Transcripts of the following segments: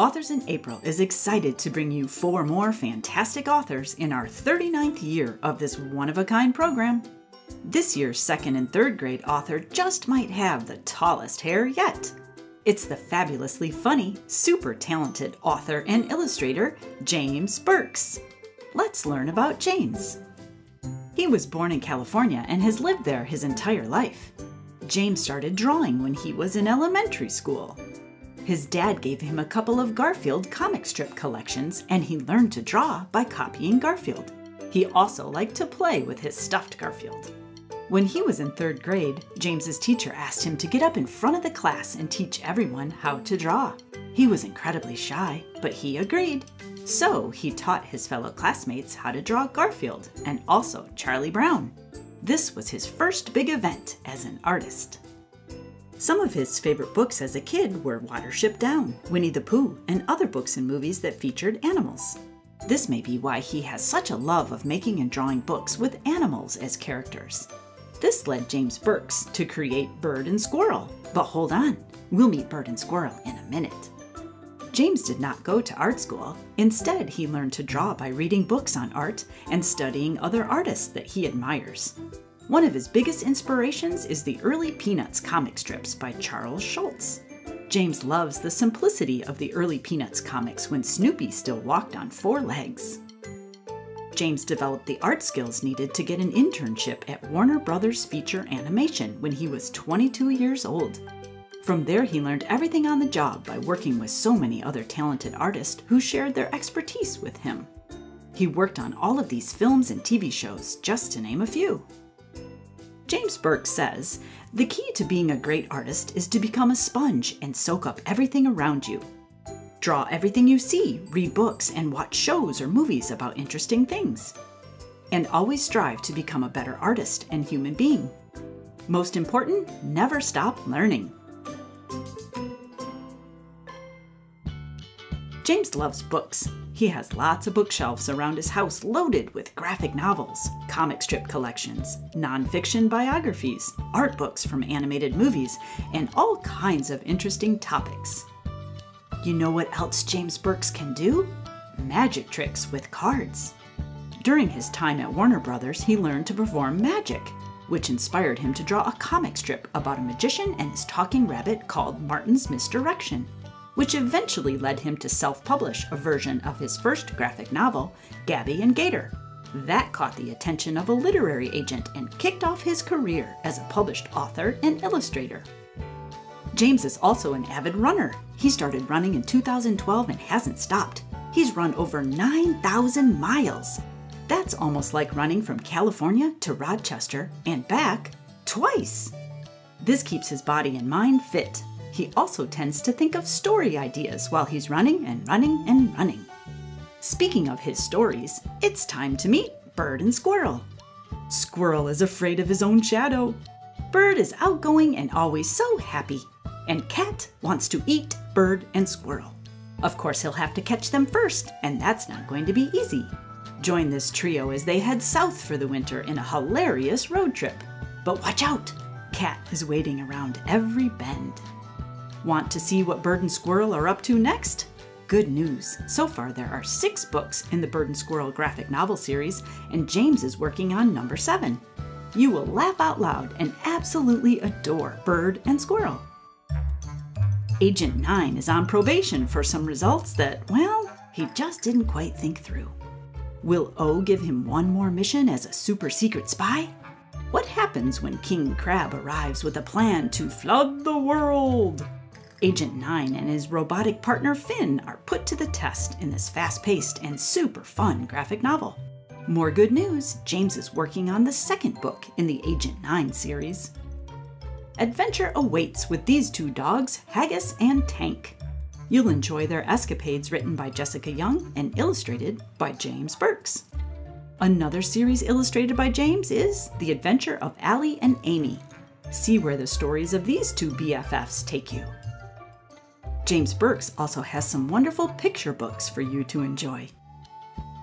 Authors in April is excited to bring you four more fantastic authors in our 39th year of this one of a kind program. This year's second and third grade author just might have the tallest hair yet. It's the fabulously funny, super talented author and illustrator, James Burks. Let's learn about James. He was born in California and has lived there his entire life. James started drawing when he was in elementary school. His dad gave him a couple of Garfield comic strip collections, and he learned to draw by copying Garfield. He also liked to play with his stuffed Garfield. When he was in third grade, James's teacher asked him to get up in front of the class and teach everyone how to draw. He was incredibly shy, but he agreed. So he taught his fellow classmates how to draw Garfield and also Charlie Brown. This was his first big event as an artist. Some of his favorite books as a kid were Watership Down, Winnie the Pooh, and other books and movies that featured animals. This may be why he has such a love of making and drawing books with animals as characters. This led James Burks to create Bird and Squirrel. But hold on, we'll meet Bird and Squirrel in a minute. James did not go to art school. Instead, he learned to draw by reading books on art and studying other artists that he admires. One of his biggest inspirations is the early Peanuts comic strips by Charles Schulz. James loves the simplicity of the early Peanuts comics when Snoopy still walked on four legs. James developed the art skills needed to get an internship at Warner Brothers Feature Animation when he was 22 years old. From there, he learned everything on the job by working with so many other talented artists who shared their expertise with him. He worked on all of these films and TV shows, just to name a few. James Burks says the key to being a great artist is to become a sponge and soak up everything around you. Draw everything you see, read books, and watch shows or movies about interesting things. And always strive to become a better artist and human being. Most important, never stop learning. James loves books. He has lots of bookshelves around his house loaded with graphic novels, comic strip collections, nonfiction biographies, art books from animated movies, and all kinds of interesting topics. You know what else James Burks can do? Magic tricks with cards. During his time at Warner Brothers, he learned to perform magic, which inspired him to draw a comic strip about a magician and his talking rabbit called Martin's Misdirection which eventually led him to self publish a version of his first graphic novel, Gabby and Gator. That caught the attention of a literary agent and kicked off his career as a published author and illustrator. James is also an avid runner. He started running in 2012 and hasn't stopped. He's run over 9,000 miles. That's almost like running from California to Rochester and back twice. This keeps his body and mind fit he also tends to think of story ideas while he's running and running and running. Speaking of his stories, it's time to meet Bird and Squirrel. Squirrel is afraid of his own shadow. Bird is outgoing and always so happy. And Cat wants to eat Bird and Squirrel. Of course, he'll have to catch them first, and that's not going to be easy. Join this trio as they head south for the winter in a hilarious road trip. But watch out! Cat is waiting around every bend. Want to see what Bird and Squirrel are up to next? Good news! So far, there are six books in the Bird and Squirrel graphic novel series, and James is working on number seven. You will laugh out loud and absolutely adore Bird and Squirrel. Agent 9 is on probation for some results that, well, he just didn't quite think through. Will O give him one more mission as a super secret spy? What happens when King Crab arrives with a plan to flood the world? Agent 9 and his robotic partner Finn are put to the test in this fast paced and super fun graphic novel. More good news James is working on the second book in the Agent 9 series. Adventure awaits with these two dogs, Haggis and Tank. You'll enjoy their escapades written by Jessica Young and illustrated by James Burks. Another series illustrated by James is The Adventure of Allie and Amy. See where the stories of these two BFFs take you. James Burks also has some wonderful picture books for you to enjoy.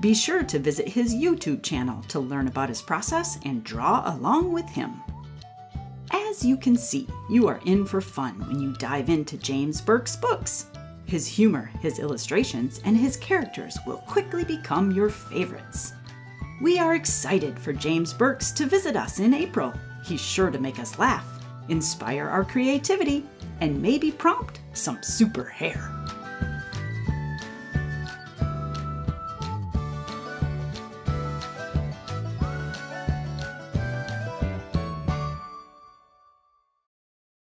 Be sure to visit his YouTube channel to learn about his process and draw along with him. As you can see, you are in for fun when you dive into James Burke's books. His humor, his illustrations, and his characters will quickly become your favorites. We are excited for James Burks to visit us in April. He's sure to make us laugh, inspire our creativity, and maybe prompt some super hair.